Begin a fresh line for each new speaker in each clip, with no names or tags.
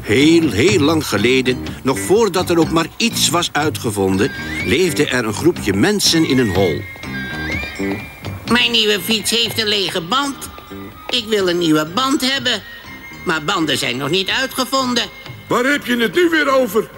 Heel, heel lang geleden, nog voordat er ook maar iets was uitgevonden... leefde er een groepje mensen in een hol.
Mijn nieuwe fiets heeft een lege band. Ik wil een nieuwe band hebben. Maar banden zijn nog niet uitgevonden.
Waar heb je het nu weer over?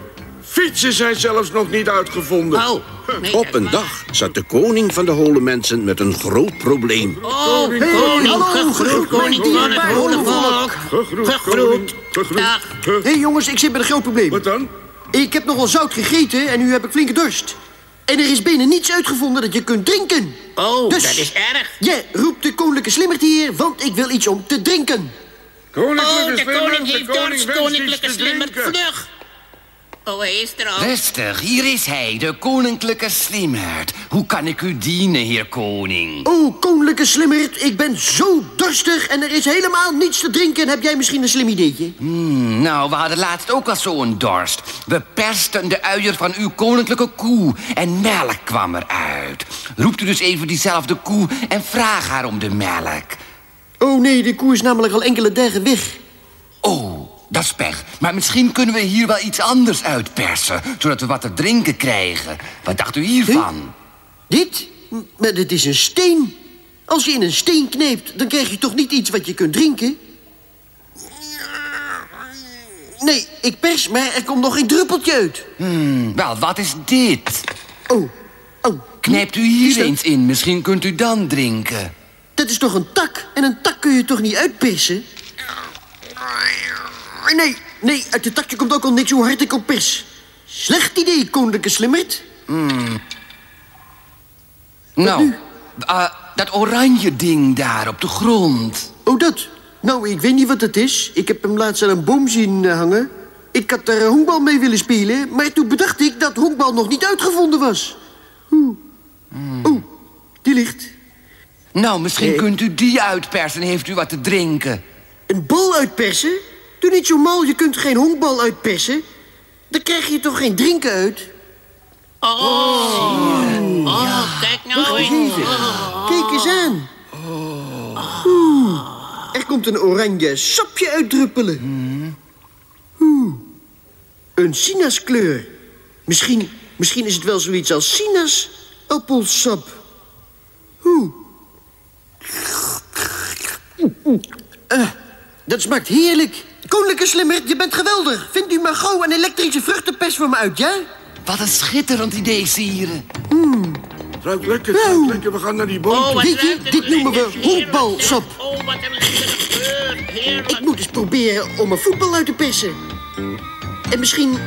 Fietsen zijn zelfs nog niet uitgevonden.
Oh, nee,
Op een dag zat de koning van de hole mensen met een groot probleem.
Oh, koning,
hallo,
gegroet, koning van het
Holevolk.
volk.
Gegroet, koning,
Hé hey jongens, ik zit met een groot probleem.
Wat dan?
Ik heb nogal zout gegeten en nu heb ik flinke dorst. En er is binnen niets uitgevonden dat je kunt drinken.
Oh,
Dus-
dat is erg.
Ja, roep de koninklijke slimmerd hier, want ik wil iets om te drinken.
Oh, de
slimmerd,
koning heeft dorst, koninklijke
drinken.
vlug. Oh, hij is er al.
Rustig, hier is hij, de koninklijke slimmerd. Hoe kan ik u dienen, heer koning?
Oh, koninklijke slimmerd, ik ben zo dorstig en er is helemaal niets te drinken. Heb jij misschien een slim ideetje?
Hmm, nou, we hadden laatst ook al zo'n dorst. We persten de uier van uw koninklijke koe en melk kwam eruit. Roept u dus even diezelfde koe en vraag haar om de melk.
Oh nee, de koe is namelijk al enkele dagen weg.
Oh, dat is pech. Maar misschien kunnen we hier wel iets anders uitpersen... zodat we wat te drinken krijgen. Wat dacht u hiervan?
Dit? Maar dit is een steen. Als je in een steen knijpt, dan krijg je toch niet iets wat je kunt drinken? Nee, ik pers, maar er komt nog geen druppeltje uit.
Hmm, wel, wat is dit?
Oh, oh.
Knijpt u hier
dat-
eens in, misschien kunt u dan drinken.
Dat is toch een tak? En een tak kun je toch niet uitpersen? Nee, nee, uit de takje komt ook al niks hoe hard ik op pers. Slecht idee, koninklijke slimmerd.
Nou, eh, dat oranje ding daar op de grond.
Oh, dat. Nou, ik weet niet wat het is. Ik heb hem laatst aan een boom zien eh, hangen. Ik had daar een honkbal mee willen spelen, maar toen bedacht ik dat honkbal nog niet uitgevonden was. Oeh. Oeh, die ligt.
Nou, misschien
Eh.
kunt u die uitpersen en heeft u wat te drinken.
Een bal uitpersen? Doe niet zo mal, je kunt geen honkbal uitpersen. Dan krijg je toch geen drinken uit?
Oh, oh kijk nou
eens even. Kijk eens aan. Oeh, er komt een oranje sapje uitdruppelen. Oeh, een sinaskleur. Misschien, misschien is het wel zoiets als sinaasappelsap. Oeh. Eh, dat smaakt heerlijk. Koninklijke slimmerd, je bent geweldig. Vindt u maar gauw een elektrische vruchtenpers voor me uit, ja?
Wat een schitterend idee, sieren.
Ruikt lekker, ruikt lekker. We gaan naar die boom.
Oh,
dit noemen we
zeg. Oh, wat een.
Ik moet eens proberen om een voetbal uit te persen. En misschien,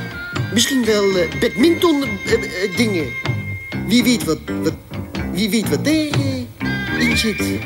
misschien wel eh, badminton eh, eh, dingen. Wie weet wat, wat, wie weet wat daarin zit.